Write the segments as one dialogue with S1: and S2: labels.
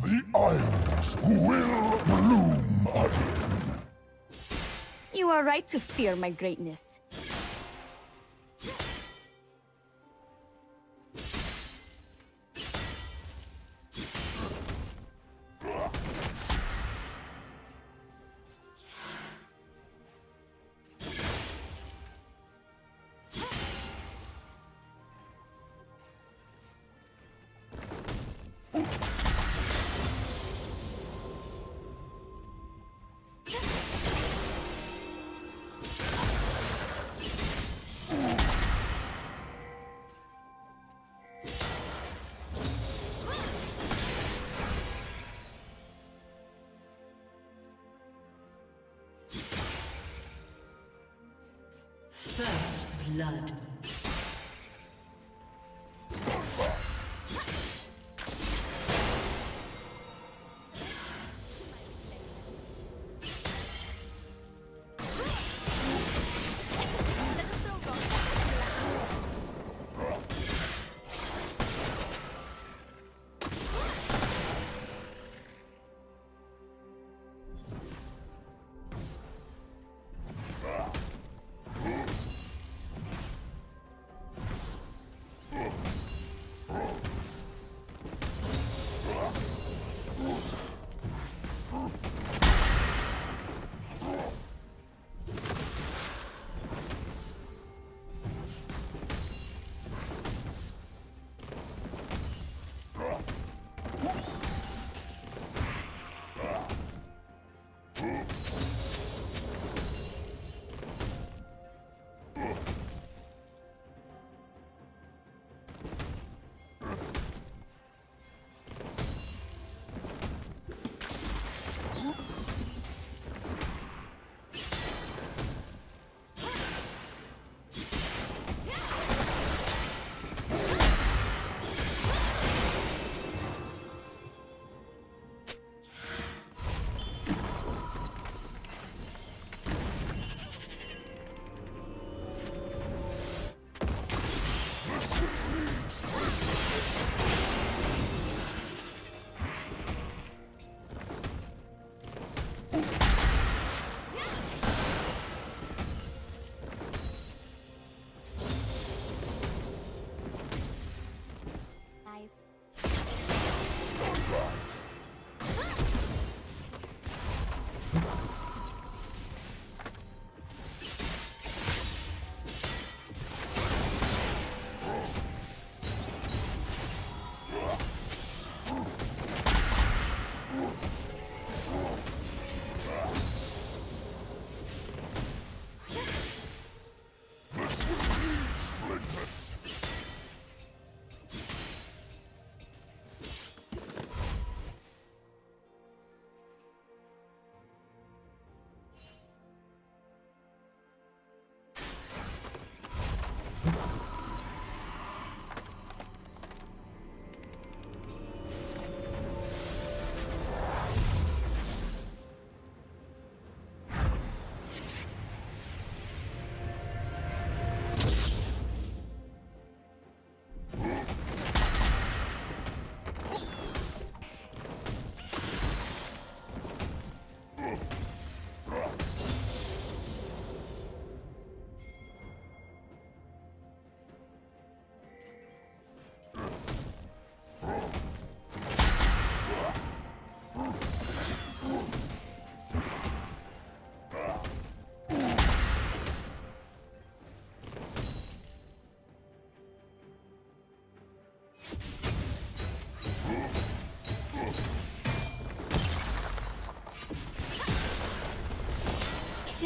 S1: The Isles will bloom again.
S2: You are right to fear my greatness.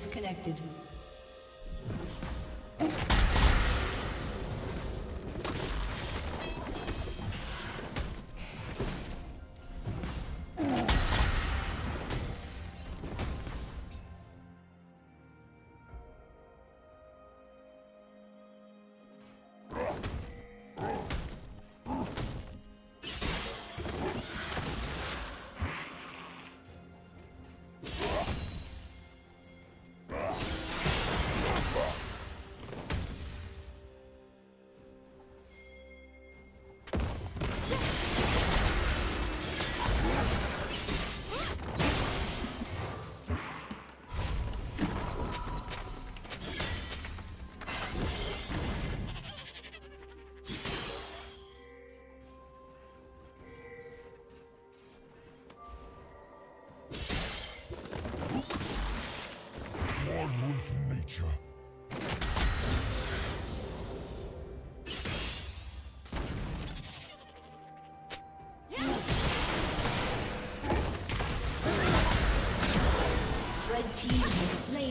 S2: Disconnected.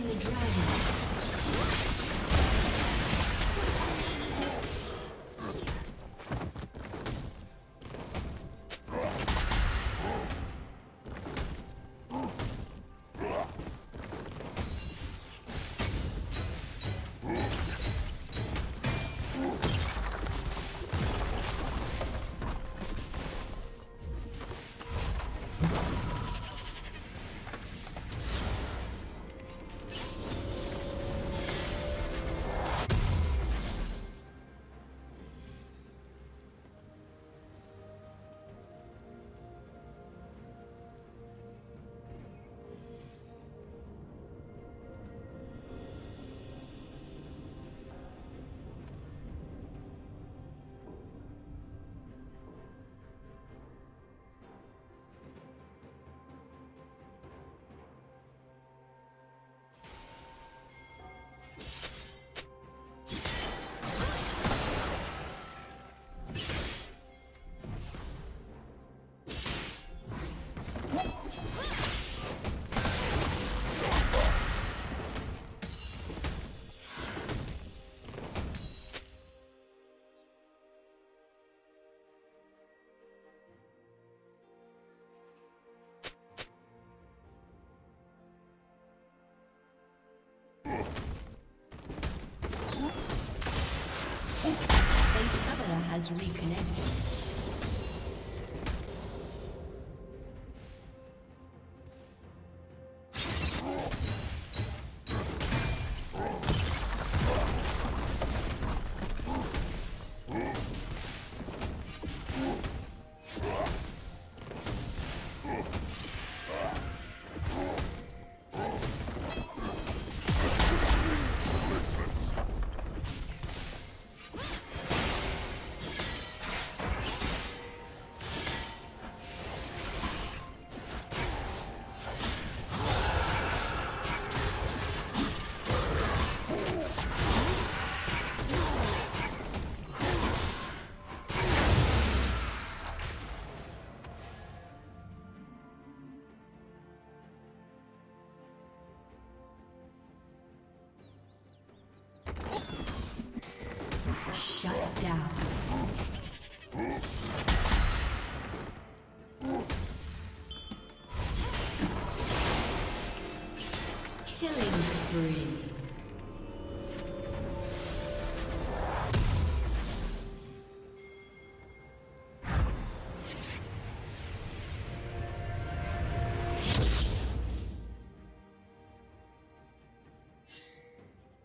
S2: the dragon. Has reconnected.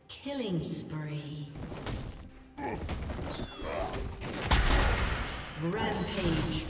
S2: Killing spree. Rampage.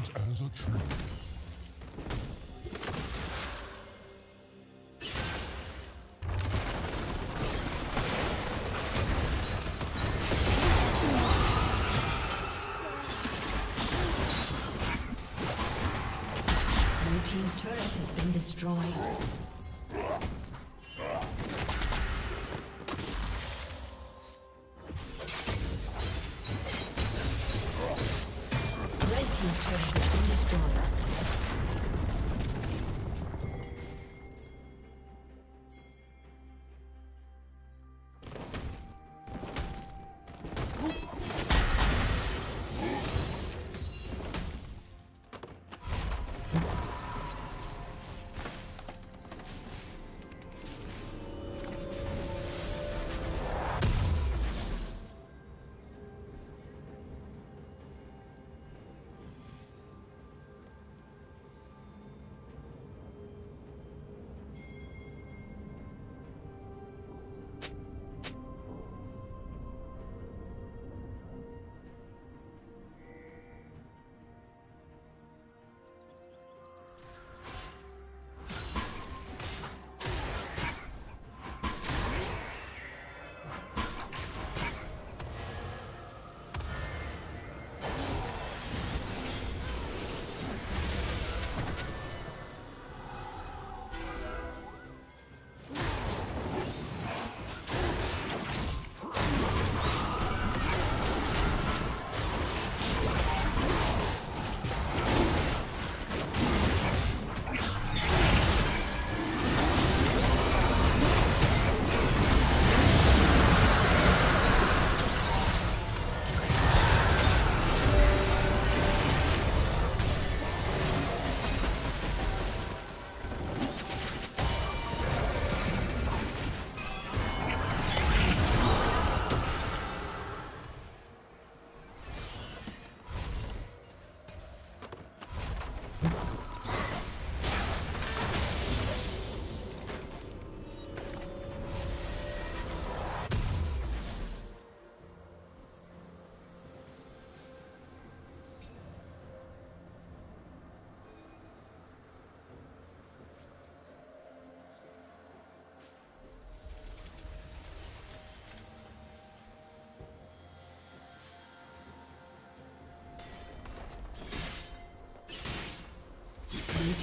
S1: Patient as a tree.
S2: Blue team's turret has been destroyed.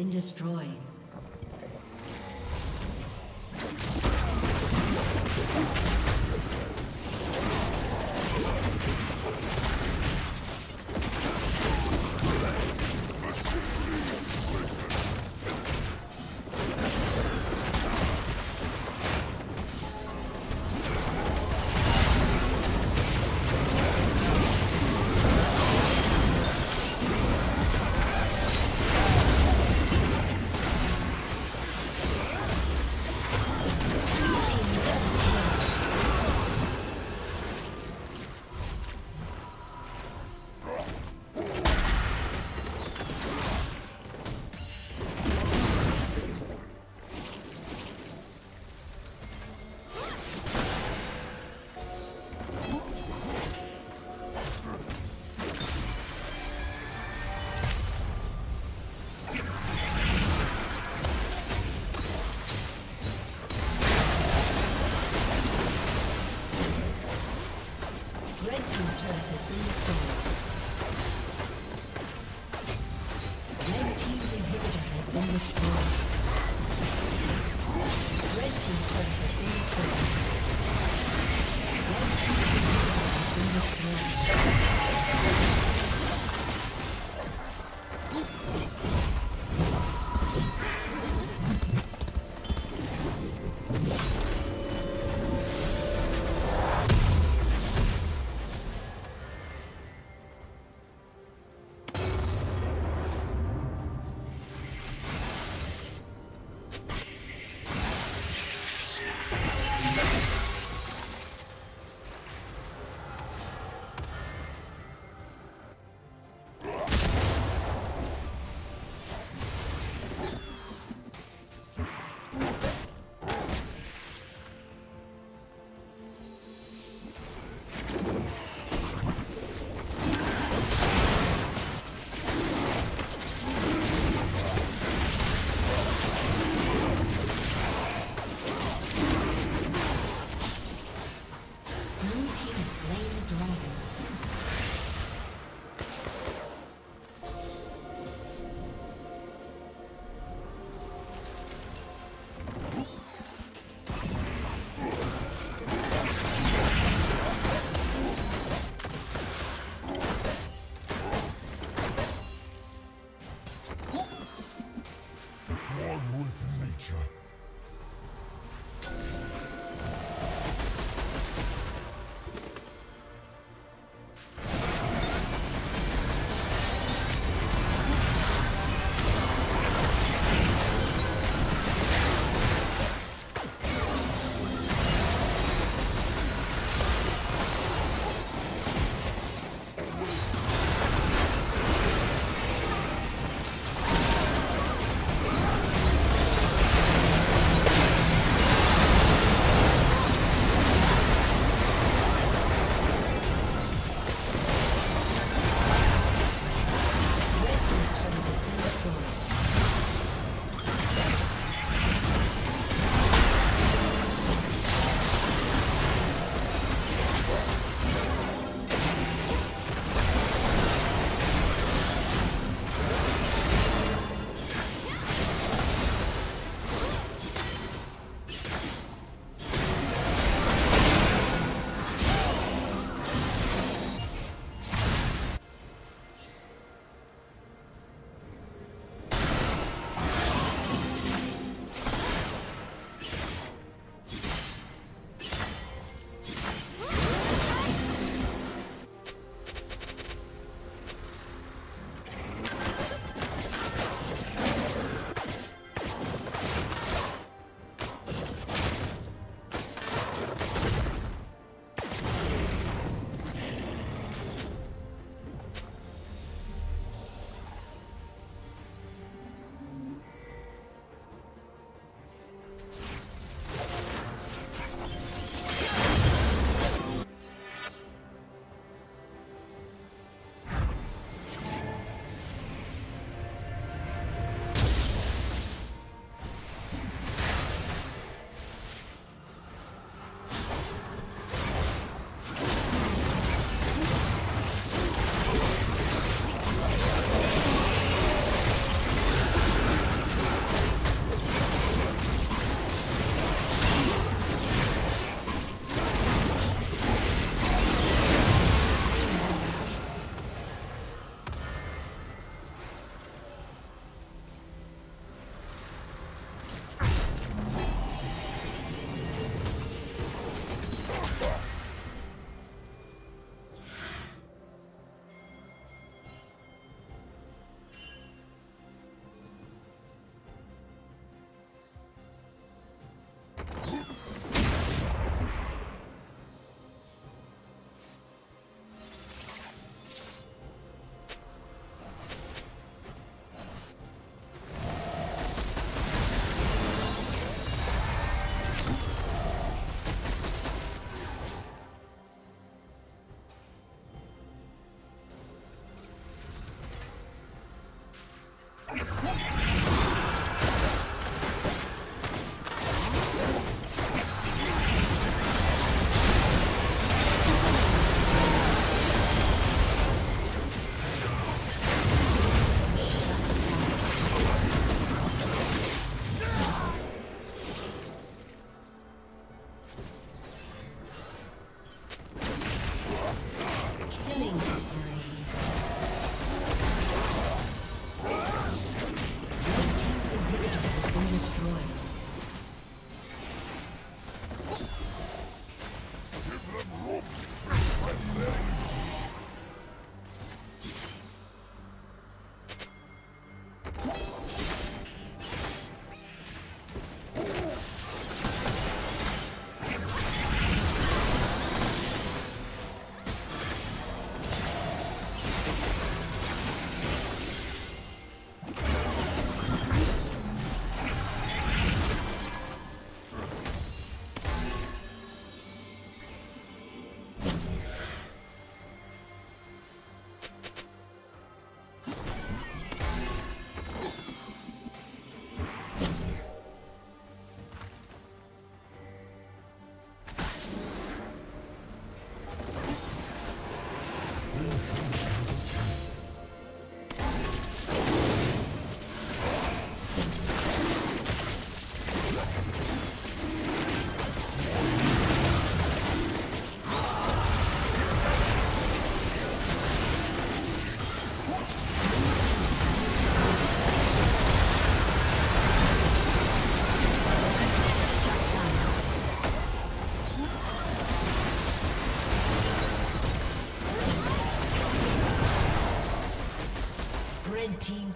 S2: Been destroyed.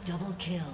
S2: Double kill.